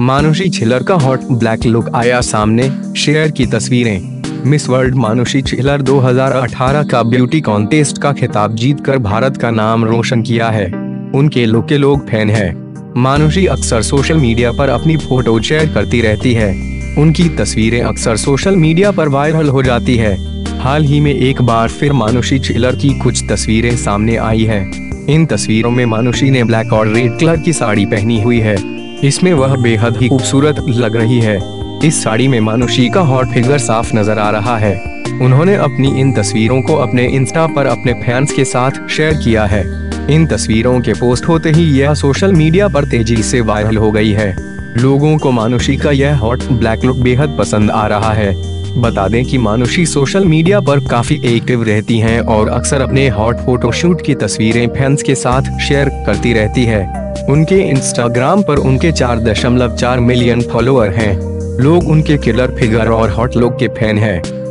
मानुषी छिलर का hot black look आया सामने, शेयर की तस्वीरें। मिस वर्ल्ड मानुषी छिलर 2018 का ब्यूटी कॉन्टेस्ट का खिताब जीतकर भारत का नाम रोशन किया है। उनके लुक के लोग फ़ैन हैं। मानुषी अक्सर सोशल मीडिया पर अपनी फ़ोटो शेयर करती रहती है। उनकी तस्वीरें अक्सर सोशल मीडिया पर वायरल हो जाती है। हाल ही में एक बार फिर मानुषी छिलर की कुछ तस्वीरें सामने आई है। इन तस्वीरों में मानुषी ने ब्लैक और रेड कलर की साड़ी पहनी हुई है। इसमें वह बेहद ही खूबसूरत लग रही है। इस साड़ी में मानुषी का हॉट फिगर साफ़ नज़र आ रहा है। उन्होंने अपनी इन तस्वीरों को अपने इंस्टा पर अपने फैंस के साथ शेयर किया है। इन तस्वीरों के पोस्ट होते ही यह सोशल मीडिया पर तेज़ी से वायरल हो गई है। लोगों को मानुषी का यह हॉट ब्लैक लुक बेहद पसंद आ रहा है। बता दें कि मानुषी सोशल मीडिया पर काफ़ी एक्टिव रहती हैं और अक्सर अपने हॉट फोटोशूट की तस्वीरें फैंस के साथ शेयर करती रहती है। उनके इंस्टाग्राम पर उनके चार दशमलव चार मिलियन फॉलोअर हैं। लोग उनके किलर फिगर और हॉट लुक के फ़ैन हैं।